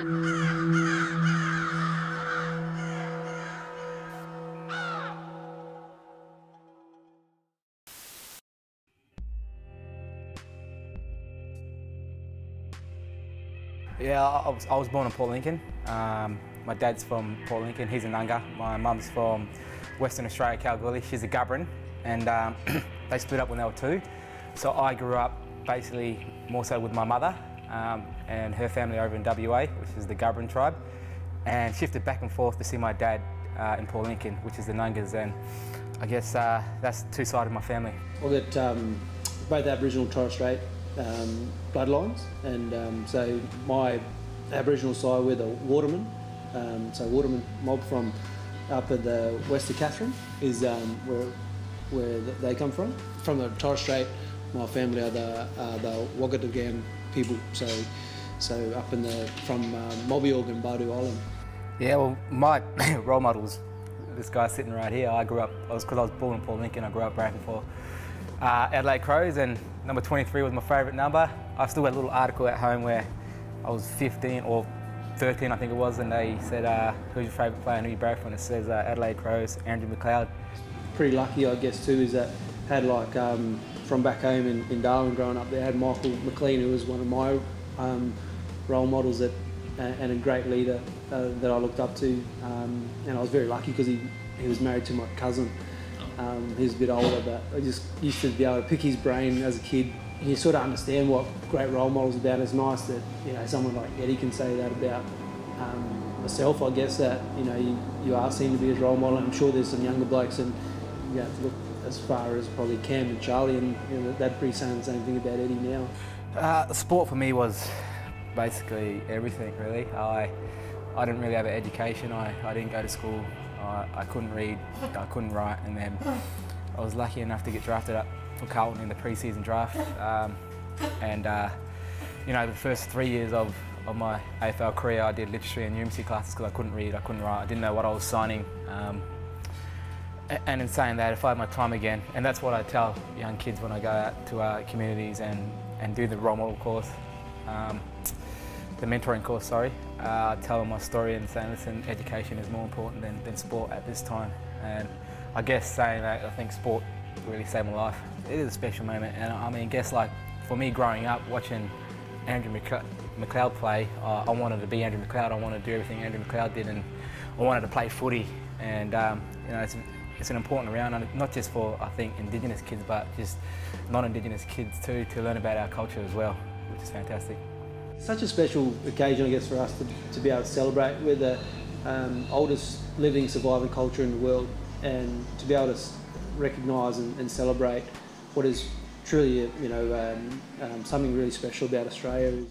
Yeah, I was, I was born in Port Lincoln. Um, my dad's from Port Lincoln, he's a Nunga. My mum's from Western Australia, Kalgoorlie. She's a Gubrin, and um, they split up when they were two. So I grew up basically more so with my mother um, and her family over in WA, which is the Gubrin tribe, and shifted back and forth to see my dad uh, in Port Lincoln, which is the Nungas, and I guess uh, that's two sides of my family. Well, that um, both Aboriginal and Torres Strait um, bloodlines, and um, so my Aboriginal side we're the Wardaman, um, so Wardaman mob from up at the west of Katherine is um, where where they come from. From the Torres Strait, my family are the uh, the people, so so up in the from uh, Mabuiag and Badu Island. Yeah, well, my role models, this guy sitting right here. I grew up, I was because I was born in Port Lincoln. I grew up bragging for uh, Adelaide Crows, and number 23 was my favourite number. I still got a little article at home where I was 15 or 13, I think it was, and they said, uh, "Who's your favourite player and who you for?" And it says uh, Adelaide Crows, Andrew McLeod. Pretty lucky, I guess, too, is that had like um, from back home in, in Darwin growing up, they had Michael McLean, who was one of my um, role models that, and a great leader uh, that I looked up to. Um, and I was very lucky because he, he was married to my cousin. Um, he was a bit older, but I just used to be able to pick his brain as a kid. You sort of understand what great role models are about. It's nice that you know someone like Eddie can say that about um, myself. I guess that you know you, you are seen to be his role model. I'm sure there's some younger blokes, and you have to look as far as probably Cam and Charlie, and you know, they'd saying the same thing about Eddie now. Uh, sport for me was basically everything, really. I I didn't really have an education. I, I didn't go to school. I, I couldn't read. I couldn't write, and then I was lucky enough to get drafted up for Carlton in the pre-season draft. Um, and uh, you know, the first three years of, of my AFL career, I did literacy and numeracy classes because I couldn't read. I couldn't write. I didn't know what I was signing. Um, and in saying that, if I had my time again, and that's what I tell young kids when I go out to our communities and, and do the role model course, um, the mentoring course, sorry, uh, tell them my story and saying, listen, education is more important than, than sport at this time. And I guess saying that, I think sport really saved my life. It is a special moment, and I mean, guess like for me growing up, watching Andrew McLeod play, uh, I wanted to be Andrew McLeod. I wanted to do everything Andrew McLeod did, and I wanted to play footy. And um, you know, it's, it's an important round, not just for I think Indigenous kids, but just non-Indigenous kids too, to learn about our culture as well, which is fantastic. Such a special occasion, I guess, for us to, to be able to celebrate. We're the um, oldest living surviving culture in the world, and to be able to recognise and, and, celebrate what is truly, you know, um, um, something really special about Australia.